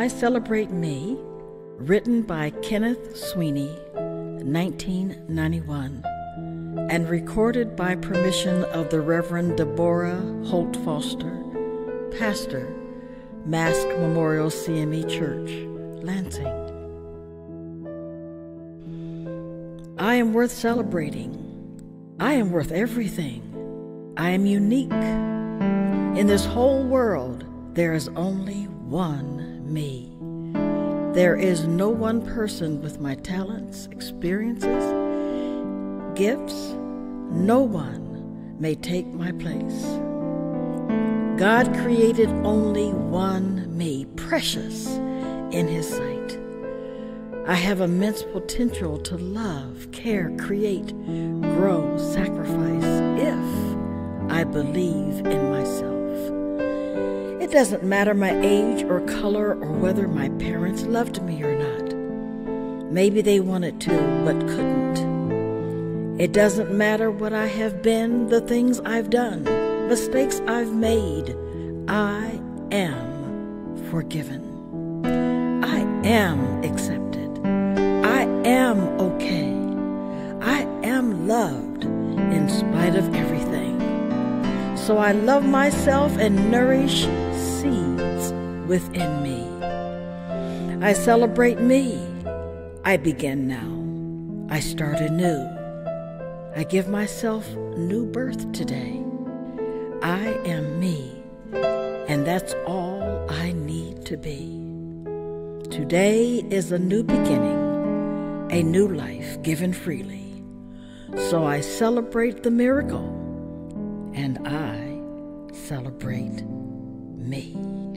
I Celebrate Me, written by Kenneth Sweeney, 1991, and recorded by permission of the Reverend Deborah Holt Foster, pastor, Mask Memorial CME Church, Lansing. I am worth celebrating. I am worth everything. I am unique. In this whole world, there is only one me. There is no one person with my talents, experiences, gifts. No one may take my place. God created only one me, precious in His sight. I have immense potential to love, care, create, grow, sacrifice if I believe in myself. It doesn't matter my age or color or whether my parents loved me or not. Maybe they wanted to, but couldn't. It doesn't matter what I have been, the things I've done, mistakes I've made. I am forgiven. I am accepted. I am okay. I am loved in spite of everything. So I love myself and nourish seeds within me. I celebrate me. I begin now. I start anew. I give myself new birth today. I am me, and that's all I need to be. Today is a new beginning, a new life given freely. So I celebrate the miracle, and I celebrate me.